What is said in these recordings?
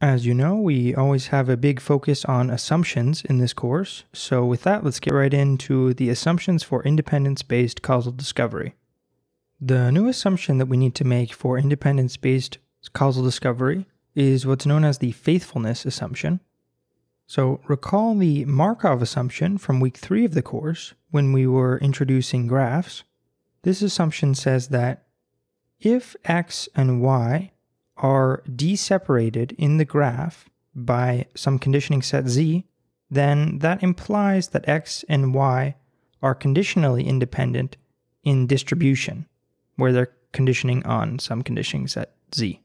As you know, we always have a big focus on assumptions in this course. So, with that, let's get right into the assumptions for independence based causal discovery. The new assumption that we need to make for independence based causal discovery is what's known as the faithfulness assumption. So, recall the Markov assumption from week three of the course when we were introducing graphs. This assumption says that if x and y are d-separated in the graph by some conditioning set z, then that implies that x and y are conditionally independent in distribution, where they're conditioning on some conditioning set z.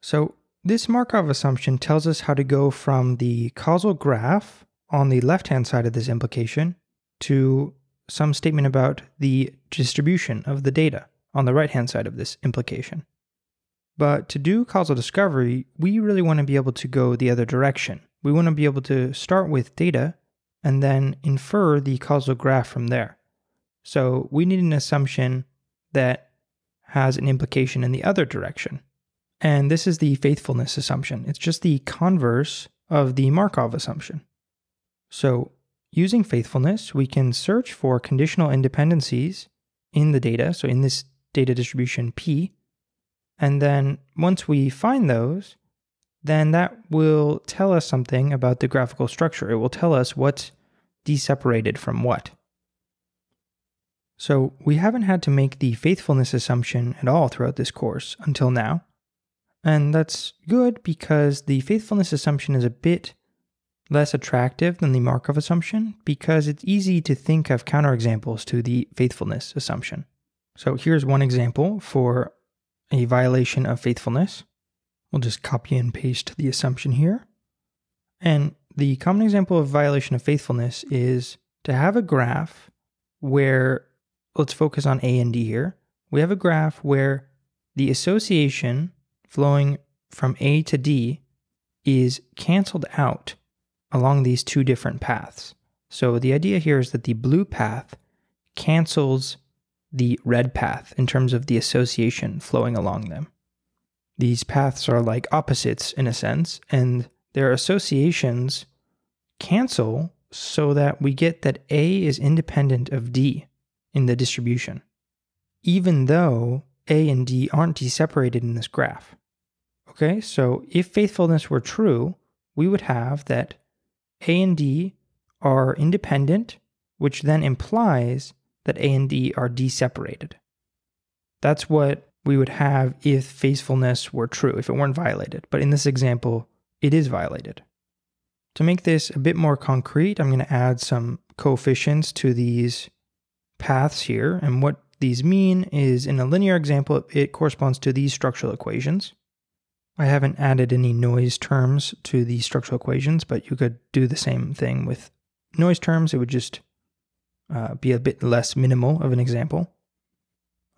So this Markov assumption tells us how to go from the causal graph on the left-hand side of this implication to some statement about the distribution of the data on the right-hand side of this implication. But to do causal discovery, we really want to be able to go the other direction. We want to be able to start with data and then infer the causal graph from there. So we need an assumption that has an implication in the other direction. And this is the faithfulness assumption. It's just the converse of the Markov assumption. So using faithfulness, we can search for conditional independencies in the data. So in this data distribution P, and then once we find those, then that will tell us something about the graphical structure. It will tell us what's d-separated from what. So we haven't had to make the faithfulness assumption at all throughout this course until now. And that's good because the faithfulness assumption is a bit less attractive than the Markov assumption because it's easy to think of counterexamples to the faithfulness assumption. So here's one example for a violation of faithfulness. We'll just copy and paste the assumption here. And the common example of violation of faithfulness is to have a graph where, let's focus on A and D here. We have a graph where the association flowing from A to D is canceled out along these two different paths. So the idea here is that the blue path cancels the red path in terms of the association flowing along them. These paths are like opposites in a sense, and their associations cancel so that we get that A is independent of D in the distribution, even though A and D aren't d-separated in this graph. Okay, so if faithfulness were true, we would have that A and D are independent, which then implies that A and D are d-separated. That's what we would have if faithfulness were true, if it weren't violated. But in this example, it is violated. To make this a bit more concrete, I'm going to add some coefficients to these paths here. And what these mean is in a linear example, it corresponds to these structural equations. I haven't added any noise terms to the structural equations, but you could do the same thing with noise terms. It would just uh, be a bit less minimal of an example.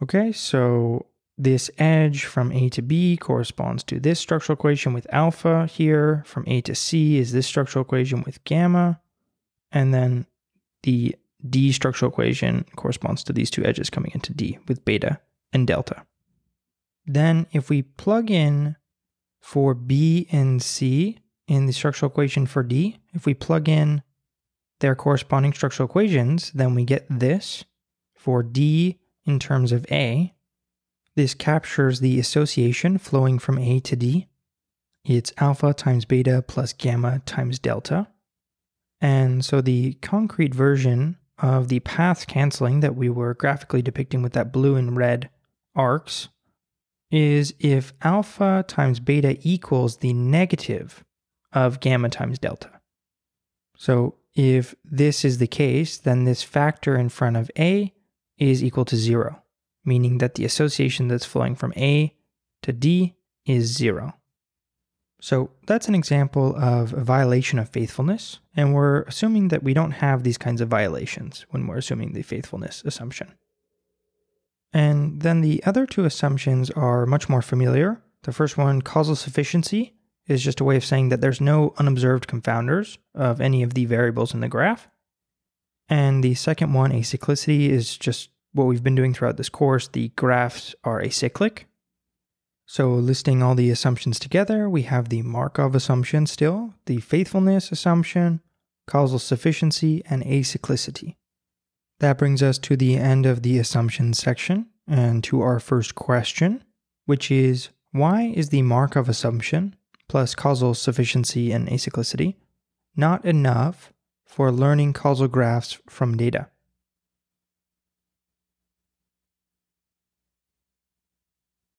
Okay, so this edge from A to B corresponds to this structural equation with alpha here. From A to C is this structural equation with gamma. And then the D structural equation corresponds to these two edges coming into D with beta and delta. Then if we plug in for B and C in the structural equation for D, if we plug in their corresponding structural equations, then we get this for D in terms of A. This captures the association flowing from A to D. It's alpha times beta plus gamma times delta. And so the concrete version of the path canceling that we were graphically depicting with that blue and red arcs is if alpha times beta equals the negative of gamma times delta. So if this is the case, then this factor in front of A is equal to zero, meaning that the association that's flowing from A to D is zero. So that's an example of a violation of faithfulness, and we're assuming that we don't have these kinds of violations when we're assuming the faithfulness assumption. And then the other two assumptions are much more familiar. The first one, causal sufficiency, is just a way of saying that there's no unobserved confounders of any of the variables in the graph. And the second one, acyclicity, is just what we've been doing throughout this course. The graphs are acyclic. So, listing all the assumptions together, we have the Markov assumption still, the faithfulness assumption, causal sufficiency, and acyclicity. That brings us to the end of the assumptions section and to our first question, which is why is the Markov assumption plus causal sufficiency and acyclicity not enough for learning causal graphs from data?